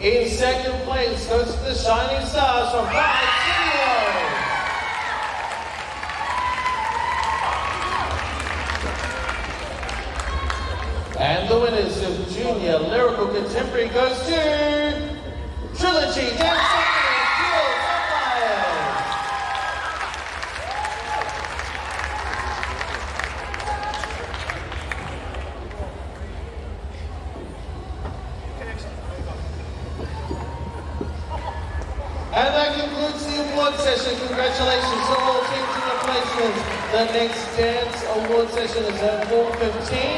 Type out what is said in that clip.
In second place goes to the Shining Stars from Five Studios. And the winners of Junior Lyrical Contemporary goes to And that concludes the award session. Congratulations to all teams in the placements. The next dance award session is at 4.15.